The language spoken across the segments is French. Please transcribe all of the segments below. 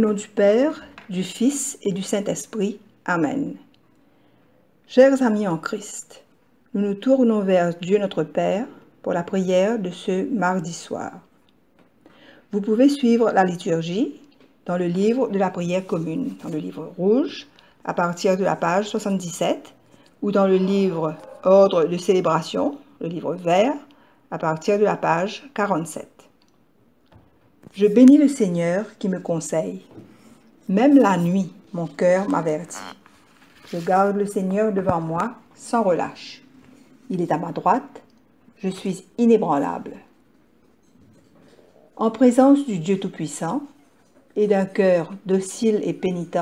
nom du Père, du Fils et du Saint-Esprit. Amen. Chers amis en Christ, nous nous tournons vers Dieu notre Père pour la prière de ce mardi soir. Vous pouvez suivre la liturgie dans le livre de la prière commune, dans le livre rouge, à partir de la page 77, ou dans le livre Ordre de célébration, le livre vert, à partir de la page 47. Je bénis le Seigneur qui me conseille. Même la nuit, mon cœur m'avertit. Je garde le Seigneur devant moi sans relâche. Il est à ma droite, je suis inébranlable. En présence du Dieu Tout-Puissant et d'un cœur docile et pénitent,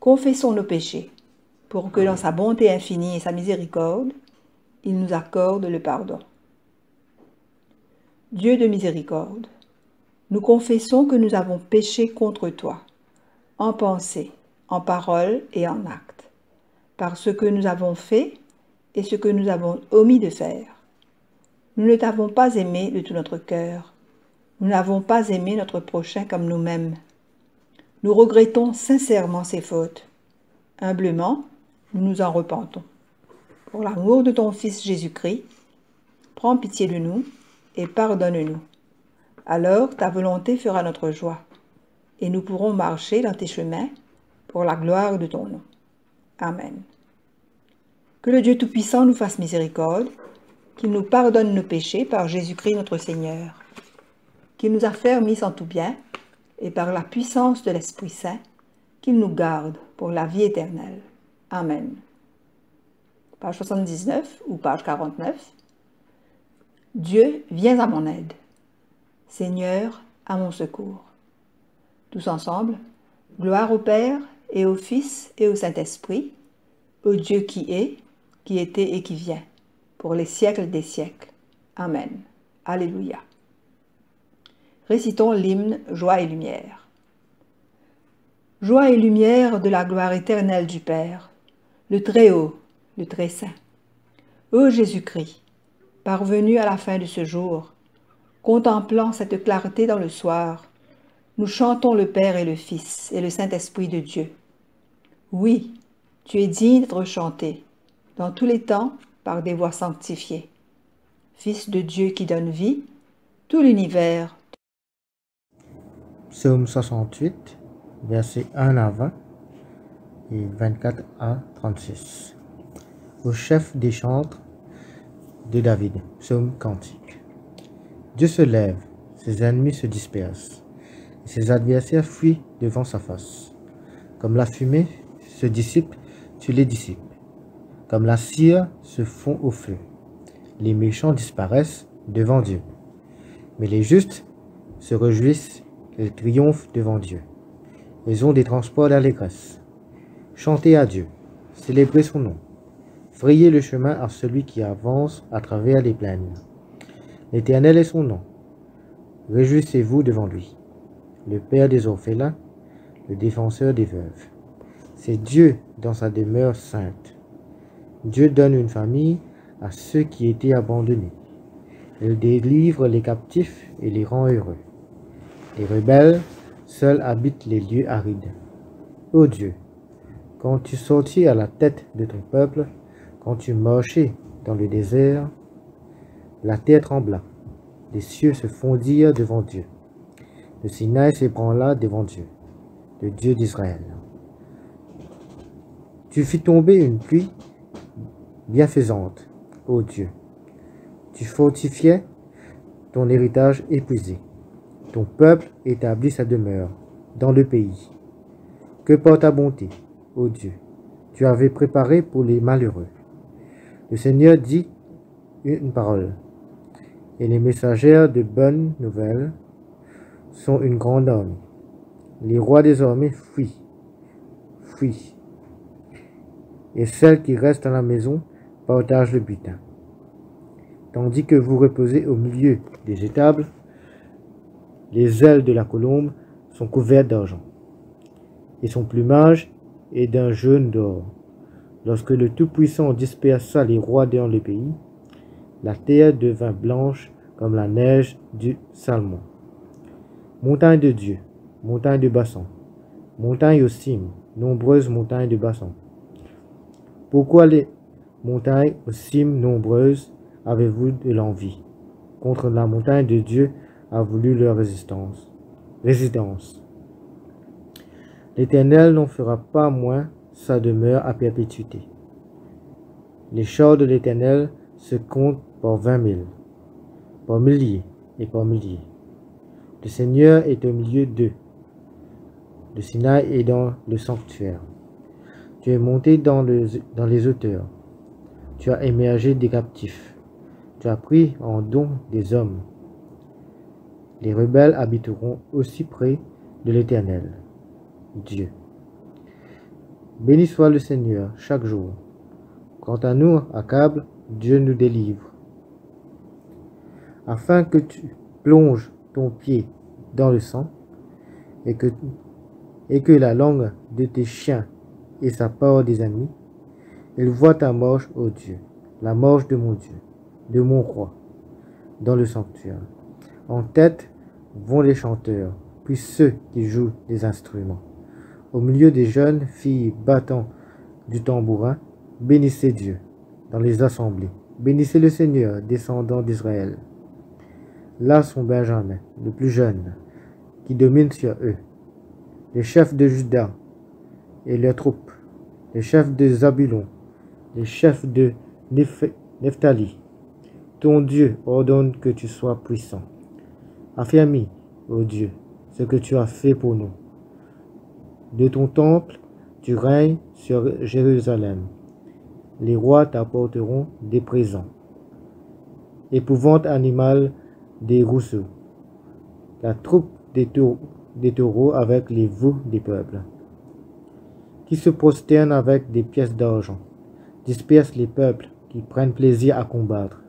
confessons nos péchés, pour que dans sa bonté infinie et sa miséricorde, il nous accorde le pardon. Dieu de miséricorde, nous confessons que nous avons péché contre toi, en pensée, en parole et en acte, par ce que nous avons fait et ce que nous avons omis de faire. Nous ne t'avons pas aimé de tout notre cœur. Nous n'avons pas aimé notre prochain comme nous-mêmes. Nous regrettons sincèrement ces fautes. Humblement, nous nous en repentons. Pour l'amour de ton Fils Jésus-Christ, prends pitié de nous et pardonne-nous alors ta volonté fera notre joie, et nous pourrons marcher dans tes chemins pour la gloire de ton nom. Amen. Que le Dieu Tout-Puissant nous fasse miséricorde, qu'il nous pardonne nos péchés par Jésus-Christ notre Seigneur, qu'il nous affermisse en tout bien, et par la puissance de l'Esprit Saint, qu'il nous garde pour la vie éternelle. Amen. Page 79 ou page 49. Dieu, viens à mon aide. Seigneur, à mon secours. Tous ensemble, gloire au Père et au Fils et au Saint-Esprit, au Dieu qui est, qui était et qui vient, pour les siècles des siècles. Amen. Alléluia. Récitons l'hymne Joie et lumière. Joie et lumière de la gloire éternelle du Père, le Très-Haut, le Très-Saint. Ô Jésus-Christ, parvenu à la fin de ce jour, Contemplant cette clarté dans le soir, nous chantons le Père et le Fils et le Saint-Esprit de Dieu. Oui, tu es digne d'être chanté, dans tous les temps, par des voix sanctifiées. Fils de Dieu qui donne vie, tout l'univers. Psaume 68, versets 1 à 20 et 24 à 36. Au chef des chantres de David, psaume cantique. Dieu se lève, ses ennemis se dispersent, ses adversaires fuient devant sa face. Comme la fumée se dissipe, tu les dissipes. Comme la cire se fond au feu, les méchants disparaissent devant Dieu. Mais les justes se réjouissent et triomphent devant Dieu. Ils ont des transports d'allégresse. Chantez à Dieu, célébrez son nom. Frayez le chemin à celui qui avance à travers les plaines. L'Éternel est son nom. Réjouissez-vous devant lui. Le Père des orphelins, le défenseur des veuves. C'est Dieu dans sa demeure sainte. Dieu donne une famille à ceux qui étaient abandonnés. Il délivre les captifs et les rend heureux. Les rebelles seuls habitent les lieux arides. Ô Dieu, quand tu sortis à la tête de ton peuple, quand tu marchais dans le désert, la terre trembla, les cieux se fondirent devant Dieu. Le Sinaï s'ébranla devant Dieu, le Dieu d'Israël. Tu fis tomber une pluie bienfaisante, ô Dieu. Tu fortifiais ton héritage épuisé. Ton peuple établit sa demeure dans le pays. Que par ta bonté, ô Dieu, tu avais préparé pour les malheureux. Le Seigneur dit une parole et les messagères de bonnes nouvelles sont une grande armée. Les rois désormais fuient, fuient, et celles qui restent à la maison partagent le butin. Tandis que vous reposez au milieu des étables, les ailes de la colombe sont couvertes d'argent, et son plumage est d'un jaune d'or. Lorsque le Tout-Puissant dispersa les rois dans le pays, la terre devint blanche comme la neige du Salmon. Montagne de Dieu, montagne de bassin, montagne aux cimes, nombreuses montagnes de bassin. Pourquoi les montagnes aux cimes nombreuses avez-vous de l'envie? Contre la montagne de Dieu a voulu leur résistance. Résidence. L'Éternel n'en fera pas moins sa demeure à perpétuité. Les chars de l'Éternel se comptent par vingt mille, par milliers et par milliers. Le Seigneur est au milieu d'eux. Le Sinaï est dans le sanctuaire. Tu es monté dans, les hauteurs. Tu as émergé des captifs. Tu as pris en don des hommes. Les rebelles habiteront aussi près de l'Éternel, Dieu. Béni soit le Seigneur chaque jour. Quant à nous, accable, Dieu nous délivre. Afin que tu plonges ton pied dans le sang et que, la langue de tes chiens et sa part des amis, ils voient ta marche, ô Dieu, la marche de mon Dieu, de mon roi, dans le sanctuaire. En tête vont les chanteurs, puis ceux qui jouent des instruments. Au milieu des jeunes filles battant du tambourin, bénissez Dieu dans les assemblées. Bénissez le Seigneur, descendant d'Israël. Là sont Benjamin, le plus jeune, qui domine sur eux, les chefs de Juda et leurs troupes, les chefs de Zabulon, les chefs de Nephtali. Ton Dieu ordonne que tu sois puissant. Affirme, ô Dieu, ce que tu as fait pour nous. De ton temple, tu règnes sur Jérusalem. Les rois t'apporteront des présents. Épouvante animale des rousseaux, la troupe des, taureaux, avec les veaux des peuples, qui se prosternent avec des pièces d'argent, dispersent les peuples qui prennent plaisir à combattre.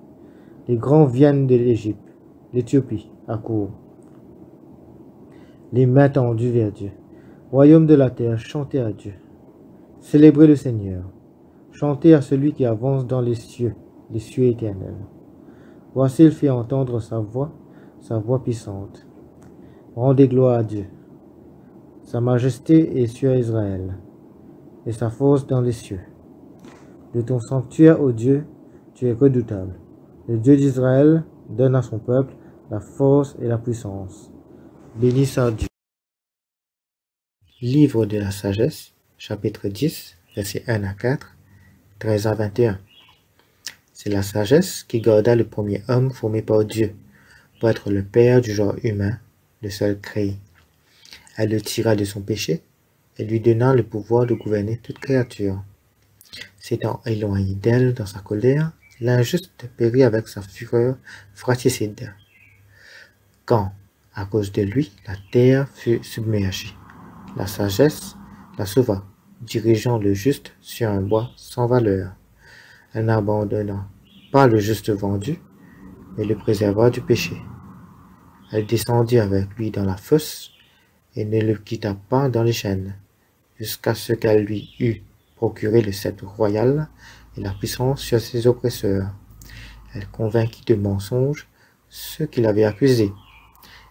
Les grands viennent de l'Égypte, l'Éthiopie à court, les mains tendues vers Dieu. Royaume de la terre, chantez à Dieu. Célébrez le Seigneur. Chantez à celui qui avance dans les cieux, les cieux éternels. Voici, il fait entendre sa voix, sa voix puissante. Rendez gloire à Dieu. Sa majesté est sur Israël, et sa force dans les cieux. De ton sanctuaire, ô Dieu, tu es redoutable. Le Dieu d'Israël donne à son peuple la force et la puissance. Béni soit Dieu. Livre de la sagesse, chapitre 10, versets 1 à 4, 13 à 21. C'est la sagesse qui garda le premier homme formé par Dieu pour être le père du genre humain, le seul créé. Elle le tira de son péché et lui donna le pouvoir de gouverner toute créature. S'étant éloigné d'elle dans sa colère, l'injuste périt avec sa fureur fratricide. Quand, à cause de lui, la terre fut submergée, la sagesse la sauva, dirigeant le juste sur un bois sans valeur. Elle n'abandonna pas le juste vendu, mais le préserva du péché. Elle descendit avec lui dans la fosse et ne le quitta pas dans les chaînes, jusqu'à ce qu'elle lui eût procuré le sceptre royal et la puissance sur ses oppresseurs. Elle convainquit de mensonges ceux qui l'avaient accusé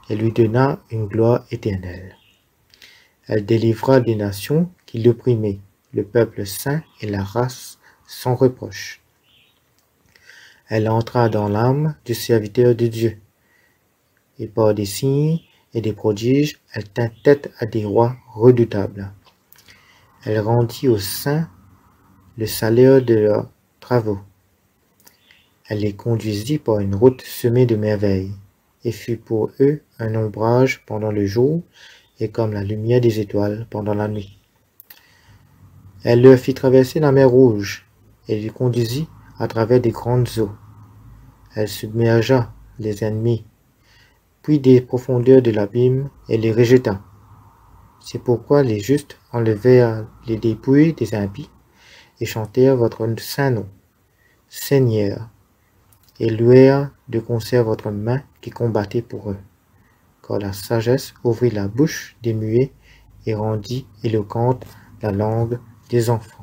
et lui donna une gloire éternelle. Elle délivra des nations qui l'opprimaient, le peuple saint et la race sans reproche. Elle entra dans l'âme du serviteur de Dieu, et par des signes et des prodiges, elle tint tête à des rois redoutables. Elle rendit aux saints le salaire de leurs travaux. Elle les conduisit par une route semée de merveilles, et fut pour eux un ombrage pendant le jour, et comme la lumière des étoiles pendant la nuit. Elle leur fit traverser la mer Rouge, et les conduisit à travers des grandes eaux. Elle submergea les ennemis, puis des profondeurs de l'abîme, et les rejeta. C'est pourquoi les justes enlevèrent les dépouilles des impies et chantèrent votre saint nom, Seigneur, et louèrent de concert votre main qui combattait pour eux. Car la sagesse ouvrit la bouche des muets et rendit éloquente la langue des enfants.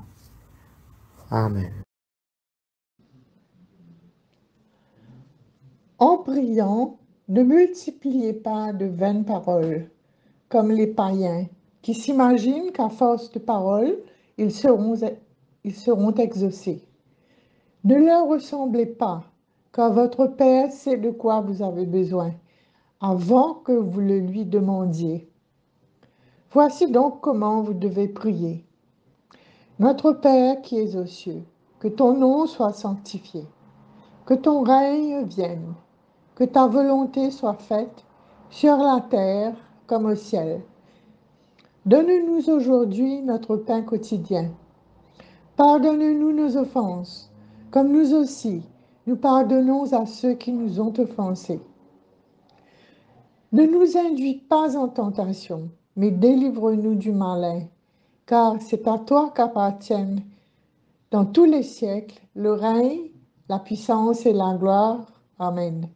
Amen. En priant, ne multipliez pas de vaines paroles, comme les païens, qui s'imaginent qu'à force de paroles, ils seront, exaucés. Ne leur ressemblez pas, car votre Père sait de quoi vous avez besoin, avant que vous le lui demandiez. Voici donc comment vous devez prier. Notre Père qui es aux cieux, que ton nom soit sanctifié, que ton règne vienne que ta volonté soit faite sur la terre comme au ciel. Donne-nous aujourd'hui notre pain quotidien. Pardonne-nous nos offenses, comme nous aussi, nous pardonnons à ceux qui nous ont offensés. Ne nous induis pas en tentation, mais délivre-nous du malin, car c'est à toi qu'appartiennent dans tous les siècles le règne, la puissance et la gloire. Amen.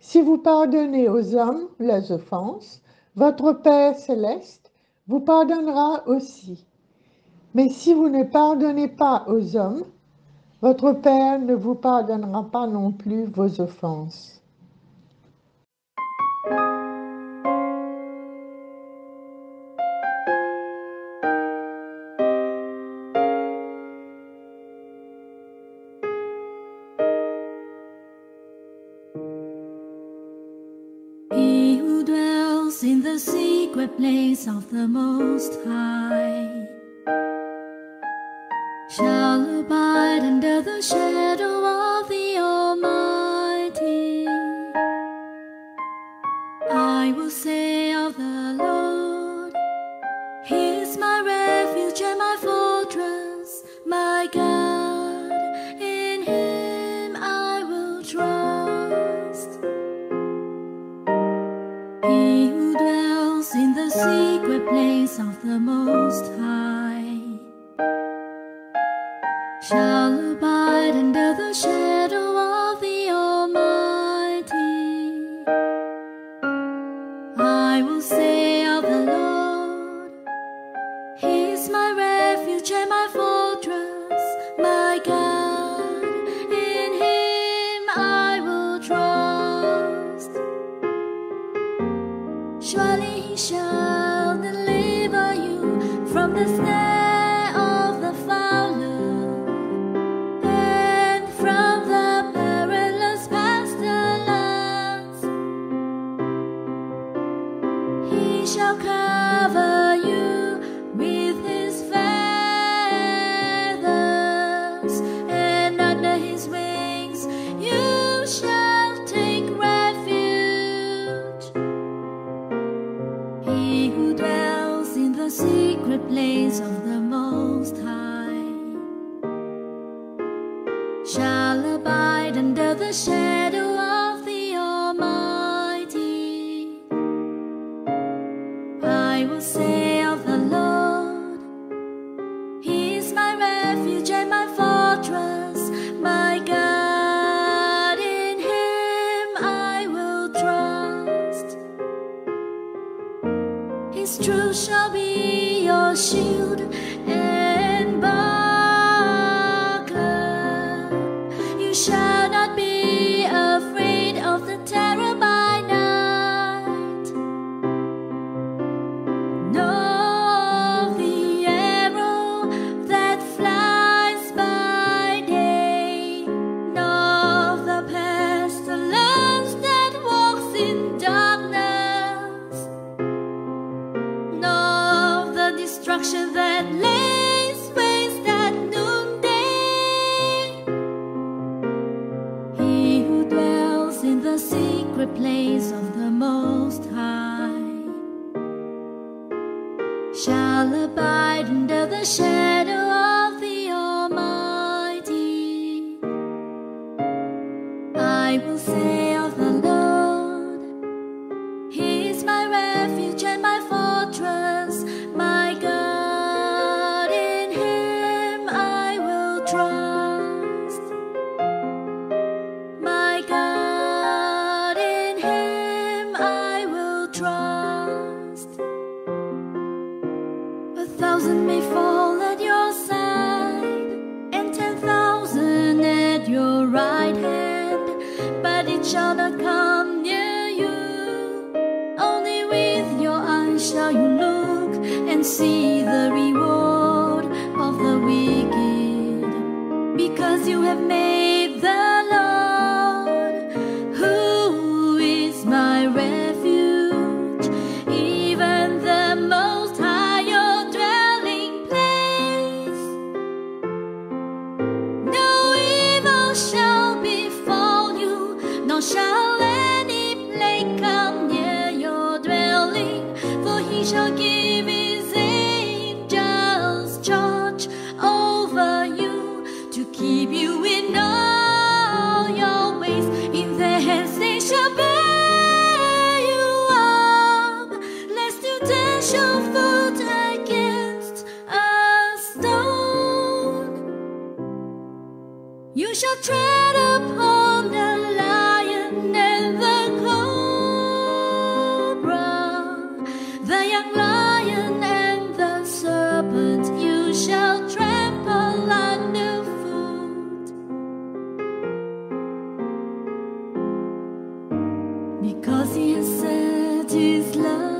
Si vous pardonnez aux hommes leurs offenses, votre Père céleste vous pardonnera aussi. Mais si vous ne pardonnez pas aux hommes, votre Père ne vous pardonnera pas non plus vos offenses. Place of the Most High in the secret place of the Most High secret place of the Most High. Shall abide under the shadow is love.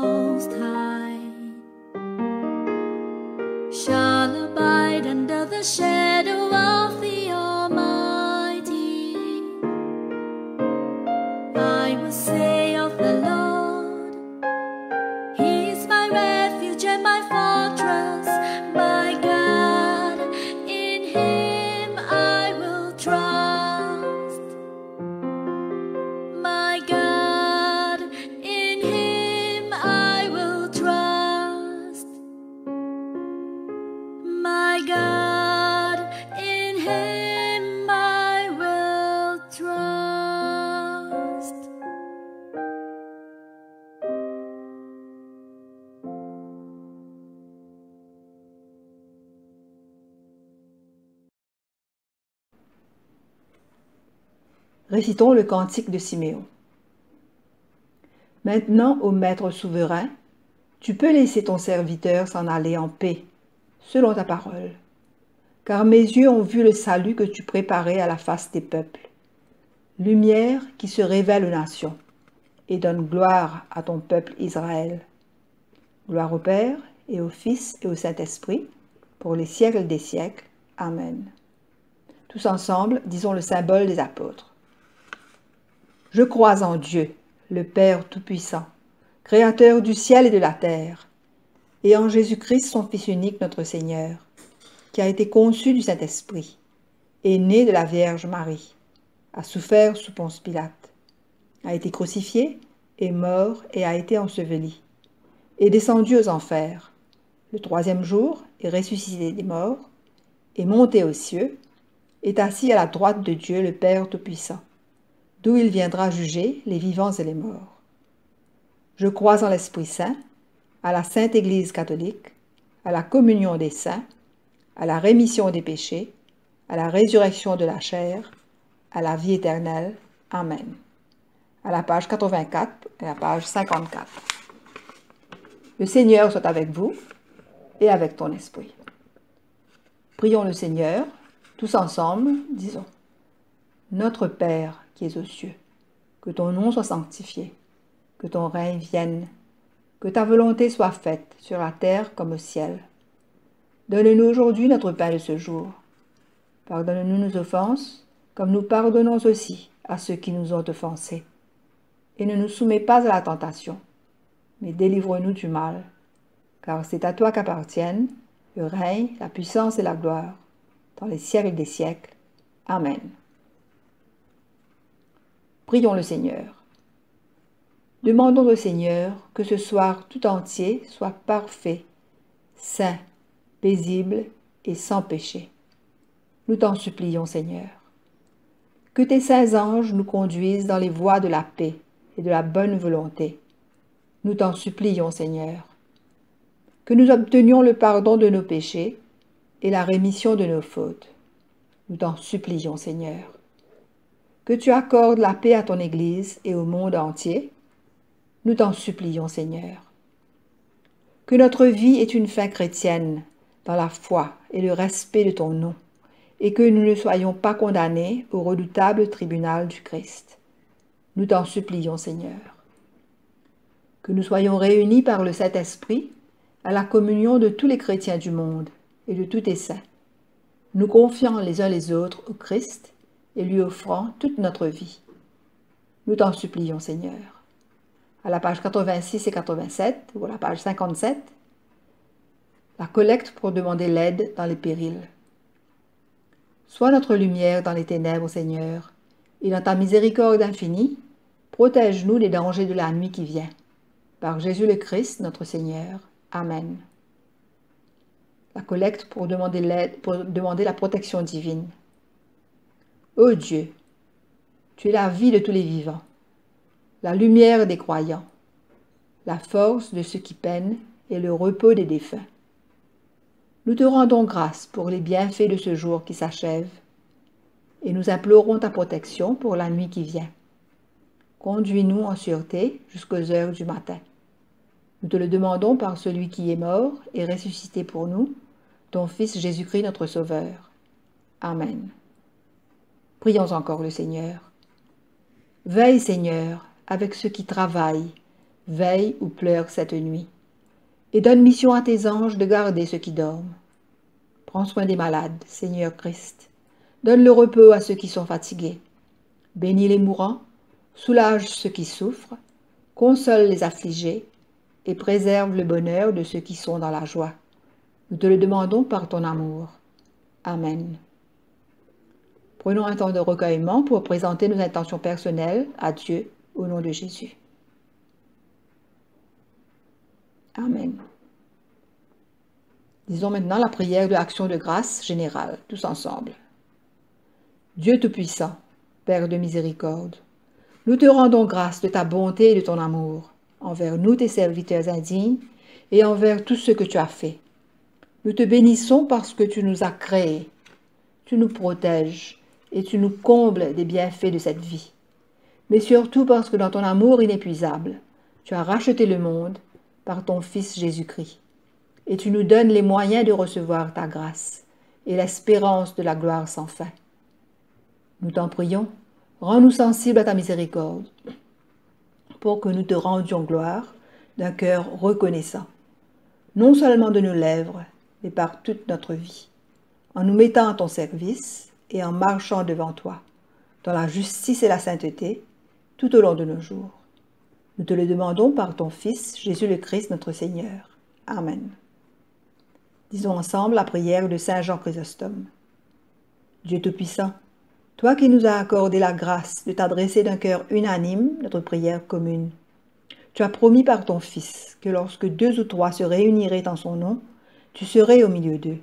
Most High Récitons le cantique de Siméon. Maintenant, ô Maître souverain, tu peux laisser ton serviteur s'en aller en paix, selon ta parole. Car mes yeux ont vu le salut que tu préparais à la face des peuples, lumière qui se révèle aux nations, et donne gloire à ton peuple Israël. Gloire au Père, et au Fils, et au Saint-Esprit, pour les siècles des siècles. Amen. Tous ensemble, disons le symbole des apôtres. Je crois en Dieu, le Père Tout-Puissant, Créateur du ciel et de la terre, et en Jésus-Christ, son Fils unique, notre Seigneur, qui a été conçu du Saint-Esprit, est né de la Vierge Marie, a souffert sous Ponce Pilate, a été crucifié, est mort et a été enseveli, est descendu aux enfers, le troisième jour est ressuscité des morts, est monté aux cieux, est assis à la droite de Dieu le Père Tout-Puissant d'où il viendra juger les vivants et les morts. Je crois en l'Esprit Saint, à la Sainte Église catholique, à la communion des saints, à la rémission des péchés, à la résurrection de la chair, à la vie éternelle. Amen. À la page 84 et à la page 54. Le Seigneur soit avec vous et avec ton esprit. Prions le Seigneur, tous ensemble, disons. Notre Père qui es aux cieux, que ton nom soit sanctifié, que ton règne vienne, Que ta volonté soit faite sur la terre comme au ciel. Donne-nous aujourd'hui notre pain de ce jour. Pardonne-nous nos offenses, comme nous pardonnons aussi à ceux qui nous ont offensés. Et ne nous soumets pas à la tentation, mais délivre-nous du mal, car c'est à toi qu'appartiennent le règne, la puissance et la gloire, dans les siècles des siècles. Amen. Prions le Seigneur. Demandons au Seigneur que ce soir tout entier soit parfait, saint, paisible et sans péché. Nous t'en supplions, Seigneur. Que tes saints anges nous conduisent dans les voies de la paix et de la bonne volonté. Nous t'en supplions, Seigneur. Que nous obtenions le pardon de nos péchés et la rémission de nos fautes. Nous t'en supplions, Seigneur. Que tu accordes la paix à ton Église et au monde entier. Nous t'en supplions, Seigneur. Que notre vie est une fin chrétienne dans la foi et le respect de ton nom, et que nous ne soyons pas condamnés au redoutable tribunal du Christ. Nous t'en supplions, Seigneur. Que nous soyons réunis par le Saint-Esprit à la communion de tous les chrétiens du monde et de tous tes saints, nous confiant les uns les autres au Christ et lui offrant toute notre vie. Nous t'en supplions, Seigneur. À la page 86 et 87, ou à la page 57, la collecte pour demander l'aide dans les périls. Sois notre lumière dans les ténèbres, Seigneur, et dans ta miséricorde infinie, protège-nous des dangers de la nuit qui vient. Par Jésus le Christ, notre Seigneur. Amen. La collecte pour demander l'aide, pour demander la protection divine. Ô Dieu, tu es la vie de tous les vivants, la lumière des croyants, la force de ceux qui peinent et le repos des défunts. Nous te rendons grâce pour les bienfaits de ce jour qui s'achève, et nous implorons ta protection pour la nuit qui vient. Conduis-nous en sûreté jusqu'aux heures du matin. Nous te le demandons par celui qui est mort et ressuscité pour nous, ton Fils Jésus-Christ notre Sauveur. Amen. Prions encore le Seigneur. Veille, Seigneur, avec ceux qui travaillent, veille ou pleure cette nuit, et donne mission à tes anges de garder ceux qui dorment. Prends soin des malades, Seigneur Christ. Donne le repos à ceux qui sont fatigués. Bénis les mourants, soulage ceux qui souffrent, console les affligés et préserve le bonheur de ceux qui sont dans la joie. Nous te le demandons par ton amour. Amen. Prenons un temps de recueillement pour présenter nos intentions personnelles à Dieu au nom de Jésus. Amen. Disons maintenant la prière de l'action de grâce générale, tous ensemble. Dieu Tout-Puissant, Père de miséricorde, nous te rendons grâce de ta bonté et de ton amour envers nous, tes serviteurs indignes, et envers tout ce que tu as fait. Nous te bénissons parce que tu nous as créés, tu nous protèges et tu nous combles des bienfaits de cette vie. Mais surtout parce que dans ton amour inépuisable, tu as racheté le monde par ton Fils Jésus-Christ. Et tu nous donnes les moyens de recevoir ta grâce et l'espérance de la gloire sans fin. Nous t'en prions, rends-nous sensibles à ta miséricorde pour que nous te rendions gloire d'un cœur reconnaissant, non seulement de nos lèvres, mais par toute notre vie, en nous mettant à ton service et en marchant devant toi, dans la justice et la sainteté, tout au long de nos jours. Nous te le demandons par ton Fils, Jésus le Christ, notre Seigneur. Amen. Disons ensemble la prière de Saint Jean Chrysostome. Dieu Tout-Puissant, toi qui nous as accordé la grâce de t'adresser d'un cœur unanime notre prière commune. Tu as promis par ton Fils que lorsque deux ou trois se réuniraient en son nom, tu serais au milieu d'eux.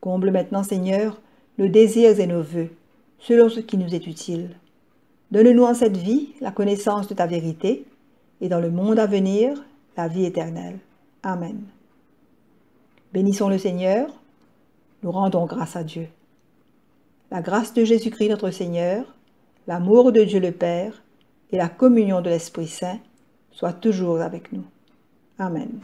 Comble maintenant, Seigneur, nos désirs et nos vœux, selon ce qui nous est utile. Donne-nous en cette vie la connaissance de ta vérité, et dans le monde à venir, la vie éternelle. Amen. Bénissons le Seigneur, nous rendons grâce à Dieu. La grâce de Jésus-Christ notre Seigneur, l'amour de Dieu le Père et la communion de l'Esprit Saint soient toujours avec nous. Amen.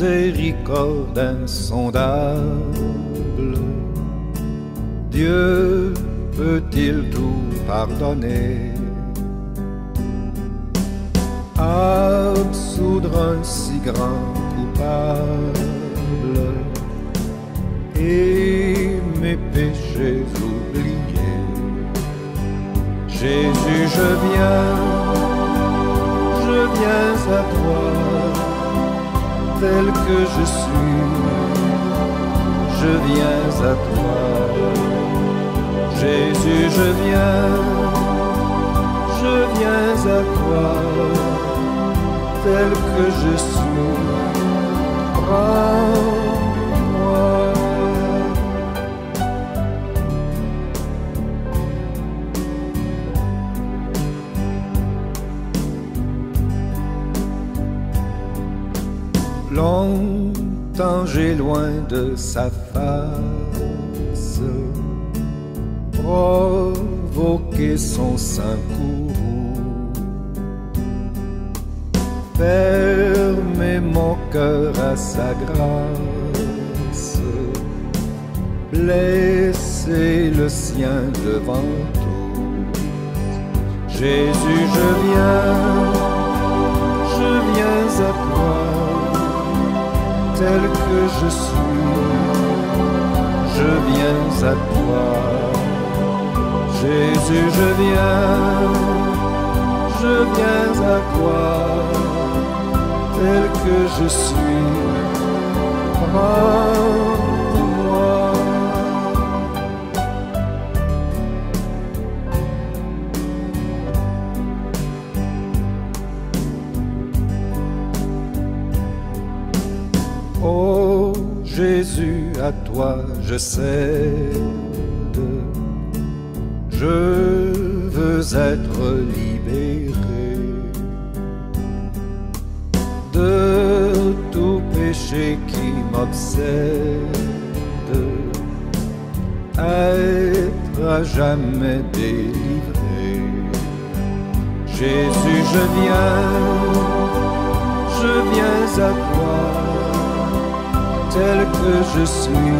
Miséricorde insondable. Dieu peut-il tout pardonner? Absoudre un si grand coupable et mes péchés oubliés. Jésus, je viens, je viens à toi, tel que je suis, je viens à toi. Jésus, je viens, je viens à toi, tel que je suis. Longtemps j'ai loin de sa face provoqué son sein courroux. Fermer mon cœur à sa grâce, blesser le sien devant tout. Jésus, je viens, je viens à tel que je suis, je viens à toi. Jésus, je viens, je viens à toi, tel que je suis. Prends-moi. Oh Jésus, à toi je cède. Je veux être libéré de tout péché qui m'obsède, être à jamais délivré. Jésus, je viens, je viens à toi, tel que je suis,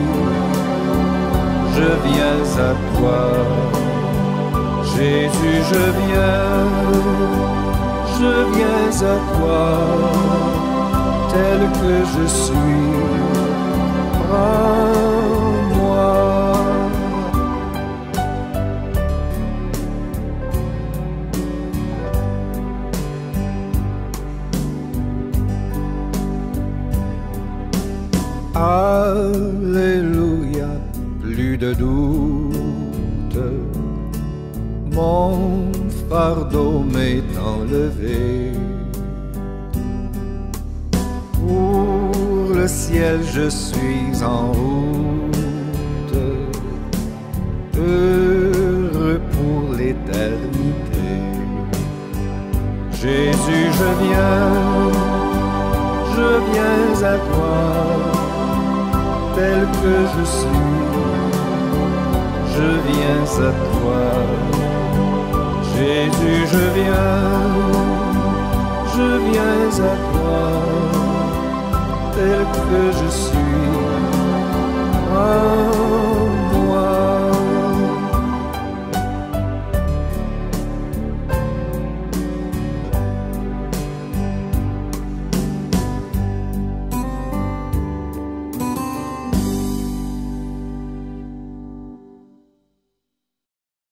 je viens à toi. Jésus, je viens, je viens à toi, tel que je suis. De doute mon fardeau m'est enlevé. Pour le ciel, je suis en route, heureux pour l'éternité. Jésus, je viens, je viens à toi, tel que je suis, je viens à toi. Jésus, je viens, je viens à toi, tel que je suis. Prends